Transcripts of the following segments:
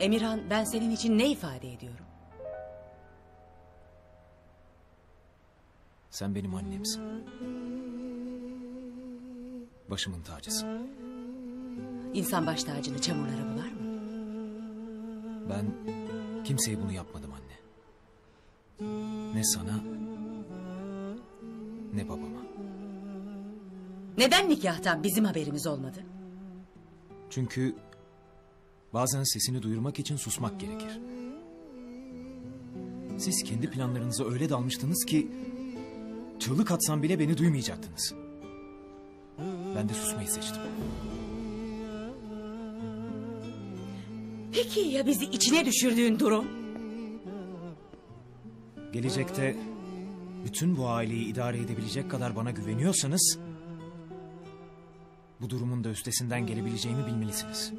Emirhan ben senin için ne ifade ediyorum? Sen benim annemsin. Başımın tacısın. İnsan baş tacını çamurlara bular mı? Ben kimseye bunu yapmadım anne. Ne sana ne babama. Neden nikahtan bizim haberimiz olmadı? Çünkü bazen sesini duyurmak için susmak gerekir. Siz kendi planlarınıza öyle dalmıştınız ki çığlık atsam bile beni duymayacaktınız. Ben de susmayı seçtim. Peki ya bizi içine düşürdüğün durum? Gelecekte bütün bu aileyi idare edebilecek kadar bana güveniyorsanız... ...bu durumun da üstesinden gelebileceğimi bilmelisiniz.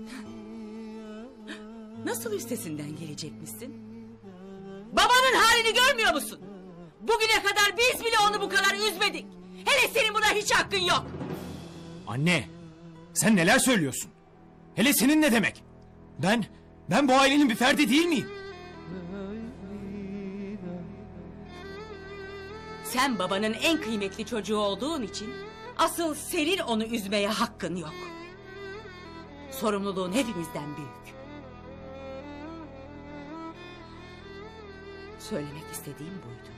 Nasıl üstesinden gelecekmişsin? Babanın halini görmüyor musun? Bugüne kadar biz bile onu bu kadar üzmedik. Hele senin buna hiç hakkın yok. Anne, sen neler söylüyorsun? Hele senin ne demek? Ben, ben bu ailenin bir ferdi değil miyim? Sen babanın en kıymetli çocuğu olduğun için... ...asıl senin onu üzmeye hakkın yok. Sorumluluğun hepimizden büyük. Söylemek istediğim buydu.